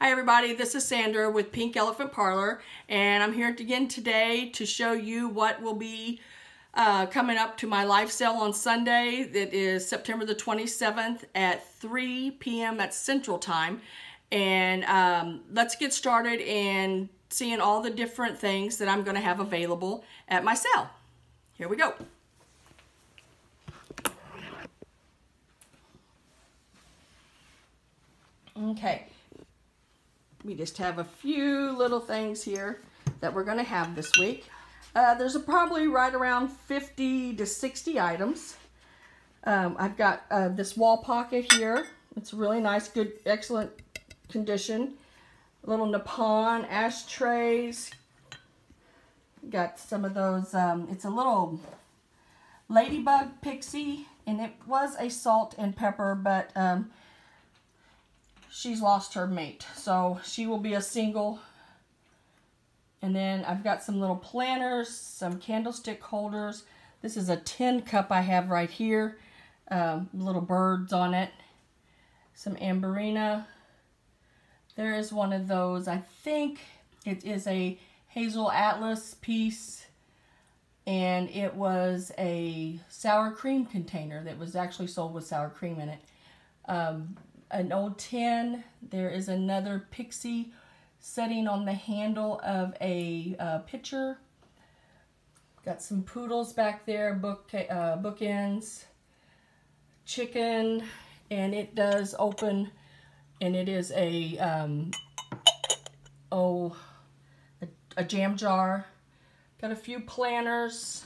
Hi everybody, this is Sandra with Pink Elephant Parlor and I'm here again today to show you what will be uh, coming up to my live sale on Sunday that is September the 27th at 3 p.m. at Central Time and um, let's get started in seeing all the different things that I'm going to have available at my sale. Here we go. Okay we just have a few little things here that we're going to have this week. Uh, there's probably right around 50 to 60 items. Um, I've got uh, this wall pocket here. It's really nice, good, excellent condition. Little Nippon ashtrays. Got some of those, um, it's a little ladybug pixie, and it was a salt and pepper, but um, she's lost her mate. So she will be a single. And then I've got some little planners, some candlestick holders. This is a tin cup I have right here. Um, little birds on it. Some Amberina. There is one of those. I think it is a Hazel Atlas piece. And it was a sour cream container that was actually sold with sour cream in it. Um, an old tin. There is another pixie setting on the handle of a uh, pitcher. Got some poodles back there, book uh, bookends, chicken, and it does open, and it is a um, oh a, a jam jar. Got a few planters.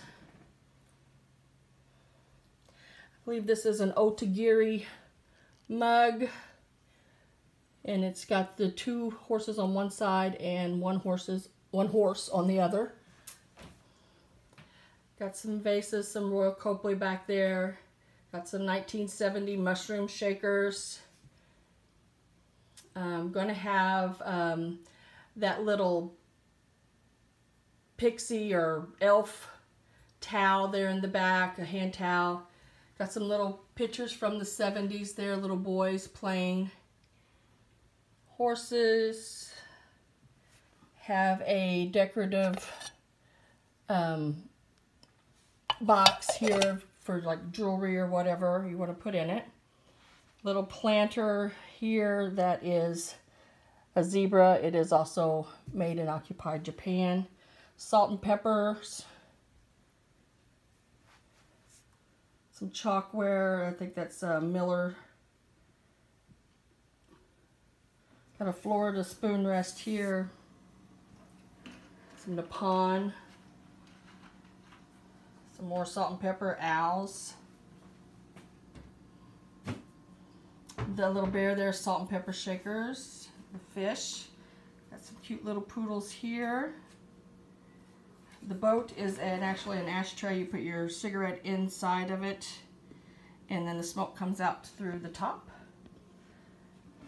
I believe this is an Otagiri mug and it's got the two horses on one side and one horses one horse on the other. Got some vases, some Royal Copley back there. Got some 1970 mushroom shakers. I'm going to have um, that little pixie or elf towel there in the back, a hand towel. Got some little pictures from the 70s there, little boys playing. Horses have a decorative um, box here for like jewelry or whatever you want to put in it. Little planter here that is a zebra. It is also made in occupied Japan. Salt and peppers some chalkware. I think that's uh, Miller. Got a Florida spoon rest here. Some Nippon. Some more salt and pepper owls. The little bear there, salt and pepper shakers. The fish. Got some cute little poodles here. The boat is an actually an ashtray. You put your cigarette inside of it and then the smoke comes out through the top.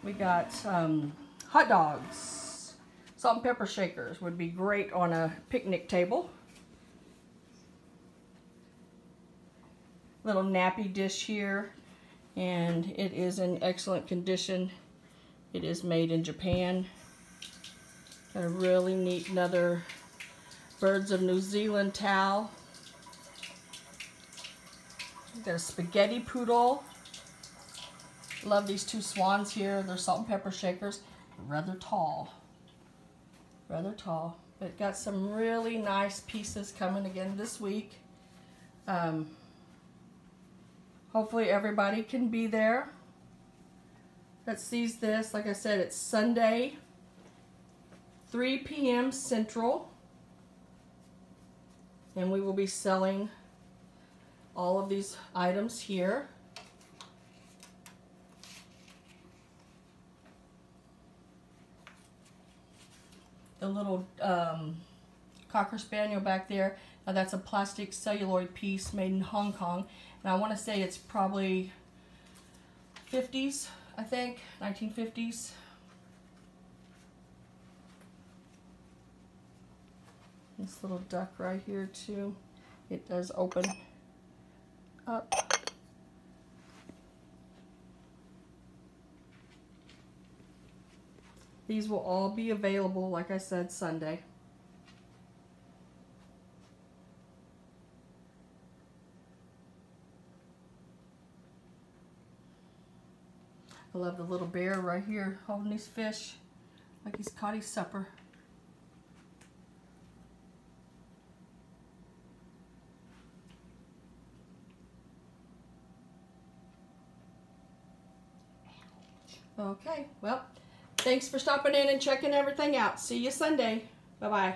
We got um, hot dogs. Salt and pepper shakers would be great on a picnic table. Little nappy dish here and it is in excellent condition. It is made in Japan. Got a really neat another Birds of New Zealand towel. A spaghetti poodle. Love these two swans here. They're salt and pepper shakers. Rather tall. Rather tall. But got some really nice pieces coming again this week. Um, hopefully everybody can be there that sees this. Like I said, it's Sunday, 3 p.m. Central and we will be selling all of these items here. The little um, Cocker Spaniel back there, now that's a plastic celluloid piece made in Hong Kong. And I want to say it's probably 50s, I think, 1950s. This little duck right here too. It does open up. These will all be available, like I said, Sunday. I love the little bear right here holding his fish like he's caught his supper. Okay, well, thanks for stopping in and checking everything out. See you Sunday. Bye-bye.